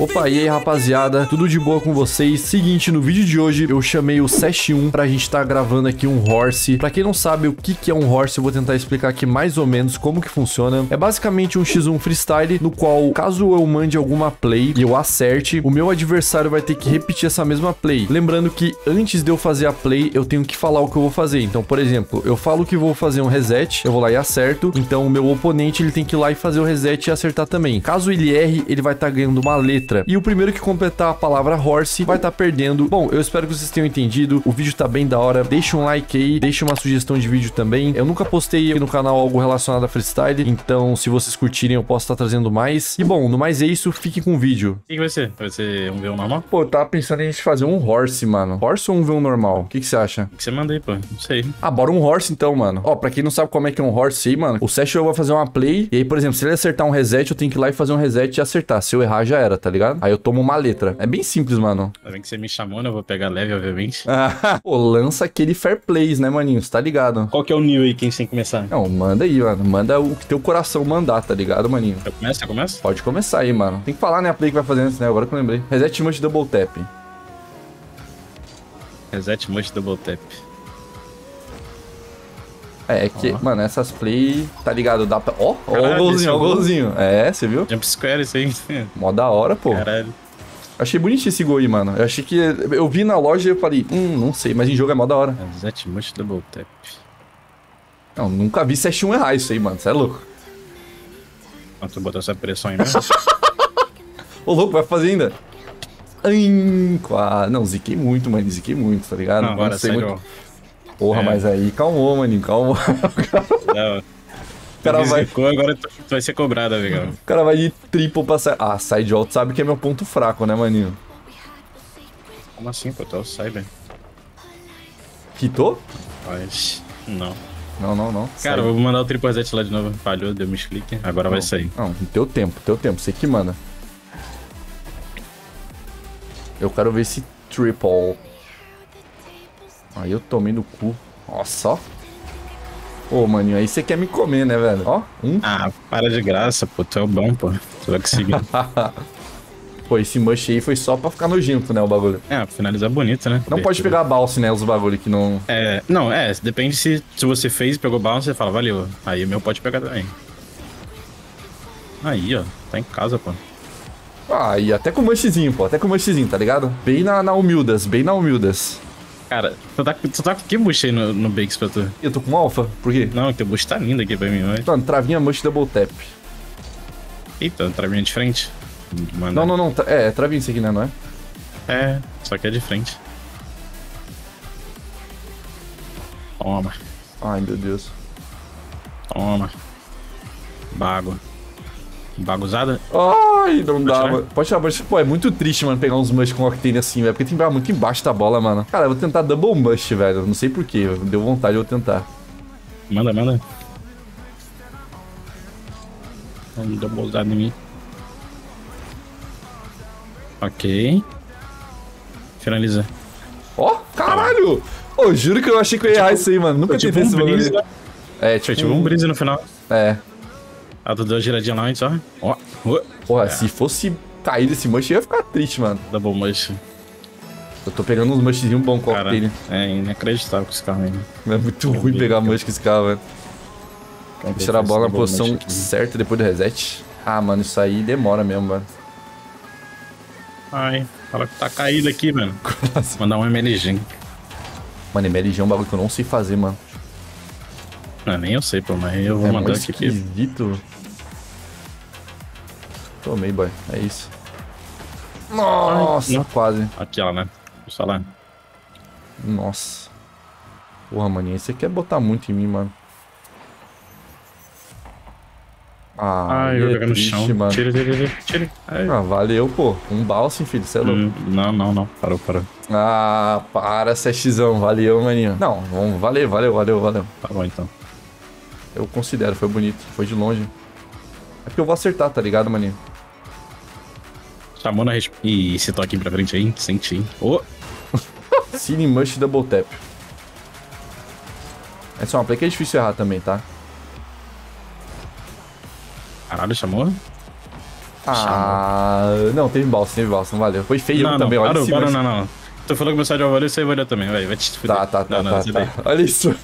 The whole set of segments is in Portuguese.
Opa, e aí rapaziada, tudo de boa com vocês? Seguinte, no vídeo de hoje eu chamei o Sesh 1 pra gente estar tá gravando aqui um Horse. Pra quem não sabe o que, que é um Horse, eu vou tentar explicar aqui mais ou menos como que funciona. É basicamente um X1 Freestyle, no qual, caso eu mande alguma play e eu acerte, o meu adversário vai ter que repetir essa mesma play. Lembrando que antes de eu fazer a play, eu tenho que falar o que eu vou fazer. Então, por exemplo, eu falo que vou fazer um reset, eu vou lá e acerto, então o meu oponente ele tem que ir lá e fazer o reset e acertar também. Caso ele erre, ele vai estar tá ganhando uma letra letra. E o primeiro que completar a palavra horse vai estar tá perdendo. Bom, eu espero que vocês tenham entendido. O vídeo tá bem da hora. Deixa um like aí, deixa uma sugestão de vídeo também. Eu nunca postei aqui no canal algo relacionado a freestyle, então se vocês curtirem eu posso estar tá trazendo mais. E bom, no mais é isso, fique com o vídeo. O que, que vai ser? Vai ser um V1 normal? Pô, eu tava pensando em a gente fazer um horse, mano. Horse ou um V1 normal? O que, que você acha? O que você manda aí, pô? Não sei. Ah, bora um horse então, mano. Ó, pra quem não sabe como é que é um horse aí, mano, o Session vai fazer uma play, e aí, por exemplo, se ele acertar um reset, eu tenho que ir lá e fazer um reset e acertar. Se eu errar, já era, tá ligado? Aí eu tomo uma letra. É bem simples, mano. Ainda bem que você me chamou, né? Eu vou pegar leve, obviamente. Pô, lança aquele fair plays, né, maninho? Você tá ligado? Qual que é o nível aí que a gente tem que começar? Não, manda aí, mano. Manda o que teu coração mandar, tá ligado, maninho? Eu começo? Eu começo? Pode começar aí, mano. Tem que falar, né, a play que vai fazer antes, né? Agora que eu lembrei. Reset Mush Double Tap. Reset Mush Double Tap. É, é que, oh. mano, essas play, tá ligado? Dá pra. Ó, ó o golzinho, ó o golzinho. É, você viu? Jump Square, isso aí. Mó da hora, pô. Caralho. Achei bonitinho esse gol aí, mano. Eu achei que. Eu vi na loja e eu falei, hum, não sei, mas em jogo é mó da hora. É, Zet Mush Double Tap. Não, nunca vi 7-1 errar isso aí, mano. Você é louco. Quando tu botou essa pressão aí mesmo? Ô, louco, vai fazer ainda. Ai, quase. Não, ziquei muito, mano. Ziquei muito, tá ligado? Não, agora não sei muito. Porra, é. mas aí calmou, maninho, calmou. Não cara vai. agora tu, vai ser cobrado, amigão. O cara vai de triple pra sair. Ah, side alto sabe que é meu ponto fraco, né, maninho? Como assim, pô? Tu o Cyber. Quitou? Mas. Não. Não, não, não. Cara, eu vou mandar o triple reset lá de novo. Falhou, deu um clique. Agora não, vai sair. Não, teu tempo, teu tempo. Você que manda. Eu quero ver esse triple. Aí eu tomei no cu. Nossa, ó. Ô, maninho, aí você quer me comer, né, velho? Ó, um. Ah, para de graça, pô. Tu é o bom, pô. Tu vai conseguir. Pô, esse mush aí foi só pra ficar nojento, né, o bagulho. É, finalizar bonito, né? Não pode pegar bounce, né, os bagulhos que não... É, não, é, depende se, se você fez, pegou bounce, você fala, valeu. Aí o meu pode pegar também. Aí, ó, tá em casa, pô. Ah, e até com mushzinho, pô, até com mushzinho, tá ligado? Bem na, na humildas, bem na humildas. Cara, tu tá, tu tá com que bush aí no, no Bakes pra tu? Eu tô com alfa, por quê? Não, teu bush tá lindo aqui pra mim, mas... Mano, travinha mush double tap. Eita, travinha de frente. Manda. Não, não, não, é, é travinha isso aqui, né, não é? É, só que é de frente. Toma. Ai, meu Deus. Toma. Bago. Baguzada? Ai, não Pode dá, tirar? mano. Pode tirar, mas, pô, é muito triste, mano, pegar uns mush com Octane assim, velho. Porque tem que pegar muito embaixo da bola, mano. Cara, eu vou tentar double mush, velho. Não sei porquê, deu vontade de eu tentar. Manda, manda. Um doublezado em mim. Ok. Finaliza. Ó, oh, caralho! Ô, oh, juro que eu achei que eu ia errar isso aí, mano. Nunca tinha tipo esse um bagulho. É, tipo, tipo um brise no final. É. Ah, tu deu uma giradinha lá antes, ó. Ó. Porra, é. se fosse cair desse mush, eu ia ficar triste, mano. Double mush. Eu tô pegando uns mushzinhos bons com a dele. É inacreditável com esse carro aí. É muito ruim pegar mush com esse carro, velho. Deixar a bola na posição certa depois do reset. Ah, mano, isso aí demora mesmo, mano. Ai, fala que tá caído aqui, mano. Mandar um MLG. Mano, MLG é um bagulho que eu não sei fazer, mano. Não, nem eu sei, pô, mas eu vou é mandar aqui. Esquisito. Tomei, boy. É isso. Nossa, Ai, quase. Aqui, ó, né? Vou falar. Nossa. Porra, maninha, você quer botar muito em mim, mano. Ah, Ai, eu é no chão. Mano. Tira, tira, tira, tira. Ah, valeu, pô. Um balsam, filho, você é louco. Hum, não, não, não. Parou, parou. Ah, para, Sexzão. Valeu, maninho. Não, vamos, valeu, valeu, valeu, valeu. Tá bom, então. Eu considero, foi bonito. Foi de longe. É porque eu vou acertar, tá ligado, maninho? Chamou na resp... Ih, esse toque pra frente aí, senti, hein? Oh. Cine Mush Double Tap. Essa é uma play que é difícil errar também, tá? Caralho, chamou? Ah, não, teve balsa, teve balsa, não valeu. Foi feio Não, também, não, olha parou, mas- não, não. Tu falou que meu side valeu, você valeu também. Vai, vai te fuder. Tá, tá, tá, não, não, tá, sai tá. daí. Olha isso.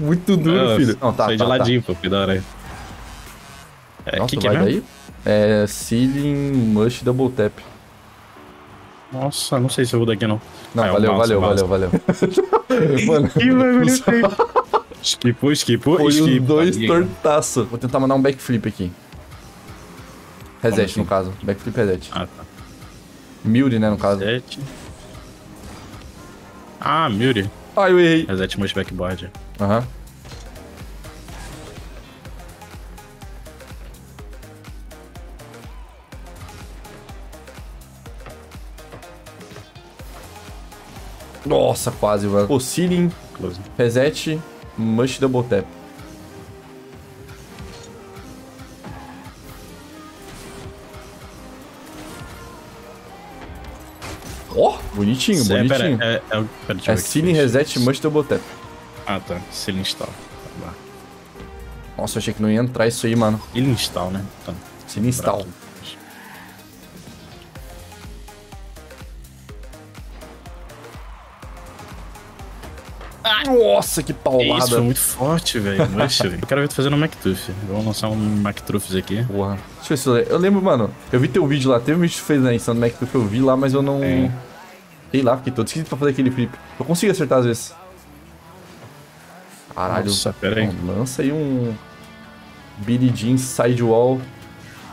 Muito duro, Ah, filho. Não, tá, sai tá, de tá. ladinho, pô, que da hora aí. É, Nossa, que que é vai mesmo? daí? É Ceiling Mush Double Tap. Nossa, não sei se eu vou daqui não. Não, Ah, é valeu, valeu, valeu, valeu. Mano, Ih, vai, valeu, Esquipou, esquipou, foi os esquipou. dois Aí, tortaço. Vou tentar mandar um backflip aqui. Reset, assim? no caso. Backflip reset. Ah, tá. Mute, né, no caso. Sete. Ah, Mute. Ah, eu errei. Reset Mush Backboard. Aham. Nossa, quase, mano. Pô, Ceiling, Close. reset, mush double tap. Bonitinho, É, pera, bonitinho. é, é, pera, deixa eu É ver aqui. Ceiling, reset, mush double tap. Ah, tá. Ceiling Install. Tá lá. Nossa, eu achei que não ia entrar isso aí, mano. Ceiling Install, né? Tá. Ceiling install. Nossa, que Isso paulada. foi muito forte, velho. Eu quero ver tu fazendo um MacTuff. Vamos lançar um MacTuffs aqui. Porra. Deixa eu ver se eu lembro. Eu lembro, mano. Eu vi teu vídeo lá. Teve um vídeo que tu fez na edição do Mac que eu vi lá, mas eu não. É. Sei lá, fiquei todo esquisito pra fazer aquele flip. Eu consigo acertar às vezes. Caralho. Nossa, pera aí. Lança aí um. Billy Jean sidewall.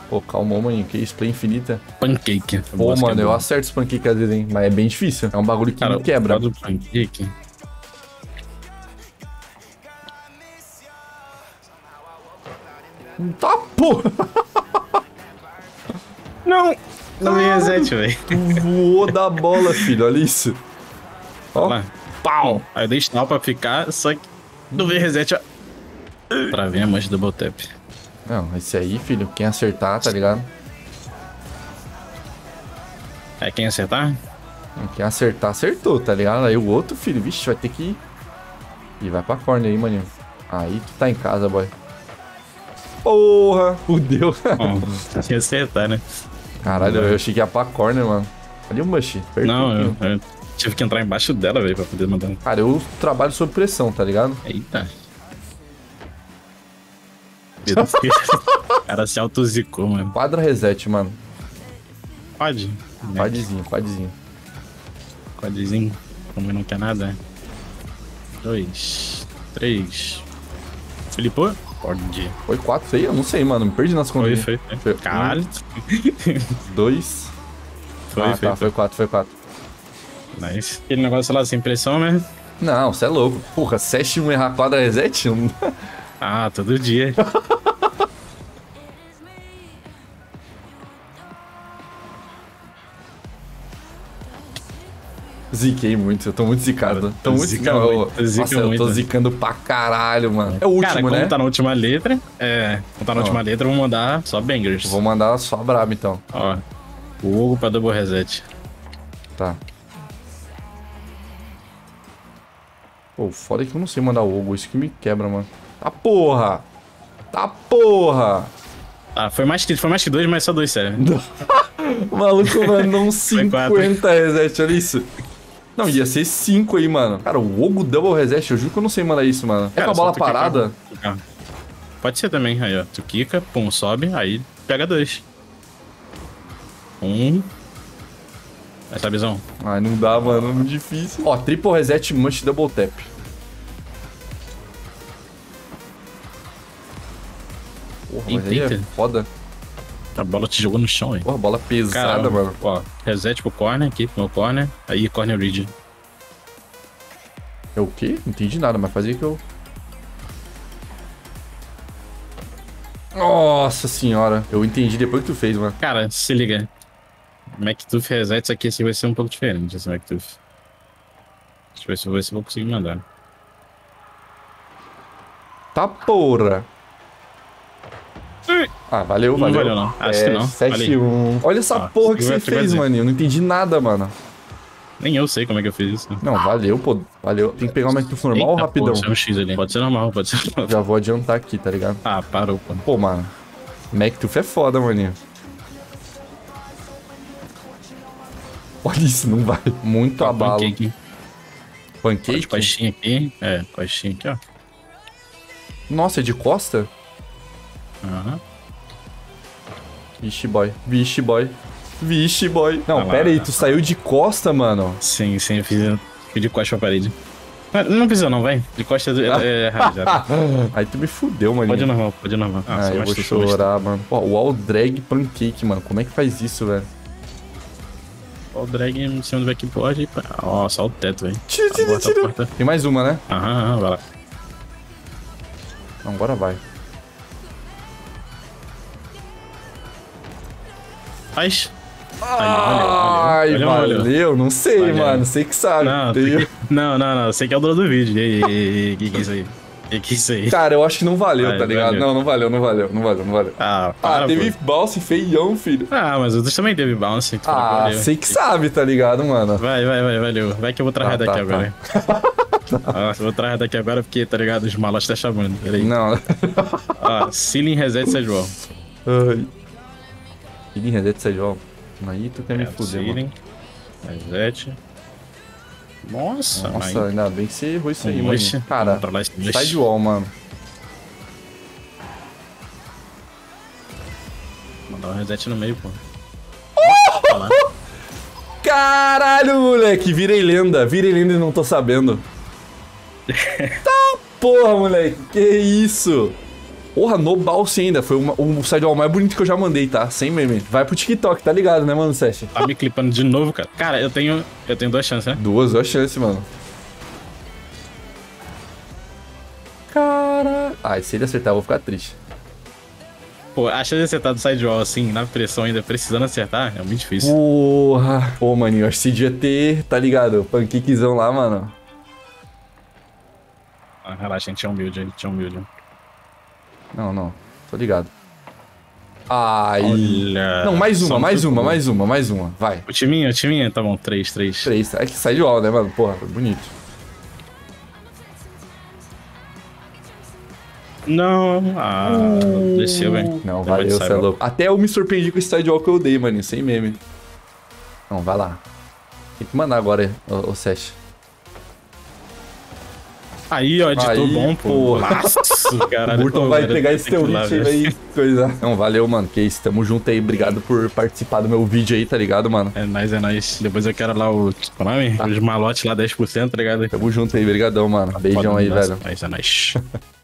Pô, calma, mano. Que isso, play infinita. Pancake. Pô, é mano, eu acerto os pancakes às vezes, hein? Mas é bem difícil. É um bagulho que Cara, me quebra. o do pancake. Tá, porra! Não! Não me reset, velho. Tu voou da bola, filho. Olha isso. Ó, Olha lá. pau. Aí eu dei stall pra ficar, só que não veio reset, ó. Travei a mancha double tap. Não, esse aí, filho, quem acertar, tá ligado? É quem acertar? Quem acertar, acertou, tá ligado? Aí o outro, filho, vixe, vai ter que ir. E vai pra corner aí, maninho. Aí tu tá em casa, boy. Porra! Fudeu. Bom, tinha que acertar, né? Caralho, eu achei que ia pra corner, mano. Olha o Mush. perto Não, eu, eu tive que entrar embaixo dela, velho, pra poder mandar. Cara, eu trabalho sob pressão, tá ligado? Eita. O cara se autozicou, mano. Quadra reset, mano. Pode. Né? Quadzinho, quadzinho. Quadzinho. Como não quer nada. Dois. Três. Filipou? Pode. Foi quatro isso aí? Eu não sei, mano. Me perdi nas contas. Foi, foi. Foi. Caralho. Dois. Foi, ah, foi. tá, foi quatro, foi quatro. Nice. Aquele negócio lá sem pressão, né? Não, você é louco. Porra, 7-1 errar quadra reset? Não- Ah, todo dia. Ziquei muito, eu tô muito zicado. Cara, Tô muito zica não, eu- muito, zica Nossa, eu tô zicando pra caralho, mano. É o Cara, último, como né? tá na última letra, é. Como tá na Ó. última letra, eu vou mandar só bangers. Vou mandar só brabo, então. Ó. O Hugo pra double reset. Tá. Pô, foda que eu não sei mandar o Hugo, isso que me quebra, mano. Tá porra! Tá porra! Ah, foi mais que, foi mais que dois, mas só dois, sério. O maluco mandou uns Foi quatro. 50 reset, olha isso. Não, ia ser 5 aí, mano. Cara, o Hugo Double Reset, eu juro que eu não sei mandar isso, mano. É Cara, com a bola parada? quicar. Pode ser também, aí ó. Tu quica, pum, sobe, aí pega dois. Um. Essa visão. Ai, não dá, mano, muito difícil. Ó, Triple Reset Mush Double Tap. Porra, mas é foda. A bola te jogou no chão, aí. Porra, bola pesada, mano. Ó, reset pro corner aqui, pro meu corner. Aí corner read. É o quê? Não entendi nada, mas fazia que eu... Nossa senhora. Eu entendi depois que tu fez, mano. Cara, se liga. MacTuff reset, isso aqui assim, vai ser um pouco diferente, esse MacTuff. Deixa eu ver se eu ver se eu vou conseguir mandar. Tá porra. Ah, valeu, Não valeu. valeu, não. Acho é, que não. 7-1. Olha essa Ó, porra que você fez, mano. Eu não entendi nada, mano. Nem eu sei como é que eu fiz isso. Não, valeu, pô. Valeu. Tem que pegar o MacTuff normal ou Eita, rapidão? Pô, é um X ali. Pode ser normal, pode ser normal. Já vou adiantar aqui, tá ligado? Ah, parou, pô. Pô, mano. MacTuff é foda, maninho. Olha isso, não vai. Muito Ó, abalo. pancake. Pancake? Coxinha aqui. É, coxinha aqui, ó. Nossa, é de costa? Aham. Vixe, boy. Vixe, boy. Vixe, boy. Não, Ah lá. pera aí, tu saiu de costa, mano. Sim, sim, eu fiz, fiz de costa pra parede. Ah, Não precisa não, vai. De costa é, é. Aí tu me fudeu, mano. Pode ir normal, pode ir normal. Ah, só eu vou chorar, mano. Ó, o all drag pancake, mano. Como é que faz isso, velho? O drag em cima do backboard e pá. Ó, só o teto, velho. Tira, tira, tira. Tem mais uma, né? Aham, aham, vai lá. Não, agora vai. Faz. Ai, valeu, valeu. valeu. Não sei, Valeu. mano. Sei que sabe. Não, que- não, não, não. Sei que é o dono do vídeo. E aí, e aí, e aí, que que é isso aí? Que que é isso aí? Cara, eu acho que não valeu, Vai, tá ligado? valeu. Não, não valeu, não valeu, não valeu, não valeu. Ah, Ah, para, teve pô. bounce feião, filho. Ah, mas outros também teve bounce. Ah, valeu. sei que sabe, tá ligado, mano? Vai, vai, vai, valeu. Vai que eu vou trazer Tá, daqui tá, agora. Ah, eu vou trazer daqui agora porque, tá ligado? Os malotes tá chamando. Peraí. Não. Ah, ceiling reset São João. Ai. Ele reset jogo. Aí tu quer me É, fuder, mano. Reset. Nossa, Nossa, mas... ainda bem que você errou isso aí, mano. Cara, esse luxo. sidewall, mano. Mandar um reset no meio, pô. Caralho, moleque, virei lenda. Virei lenda e não tô sabendo. tá porra, moleque. Que isso? Porra, no balse ainda. Foi uma- o sidewall mais bonito que eu já mandei, tá? Sem meme. Vai pro TikTok, tá ligado, né, mano, Seth? Tá me clipando de novo, cara. Cara, eu tenho, eu tenho duas chances, né? Duas, ó a chance, mano. Cara. Ai, se ele acertar, eu vou ficar triste. Pô, a chance de acertar do sidewall assim, na pressão ainda, precisando acertar, é muito difícil. Porra. Pô, maninho, acho que devia ter, tá ligado? Panquequezão lá, mano. Ah, relaxa, a gente é humilde, a gente é humilde. Não, não. Tô ligado. Ai. Olha. Não, mais uma, mais uma, bom. mais uma, mais uma. Vai. O timinho, o timinho, tá bom, três, três. Três. É que sai de wall, né, mano? Porra, bonito. Não, ah, desceu, velho. Não, valeu, você é sidewall. louco. Até eu me surpreendi com esse side wall que eu dei, maninho. Sem meme. Não, vai lá. Tem que mandar agora, ô, ô Sesh. Aí, ó, editor Aí, bom, pô. porra. Nossa, O caralho. Burton pô, vai pegar esse teu hit aí, coisa. Não, valeu, mano. Que isso, tamo junto aí. Obrigado por participar do meu vídeo aí, tá ligado, mano? É nóis, é nóis. Depois eu quero lá o. Qual é o nome? Os malotes lá 10%, tá ligado? Tamo junto aí, brigadão, mano. Beijão Foda, aí, velho. Nóis, é nóis.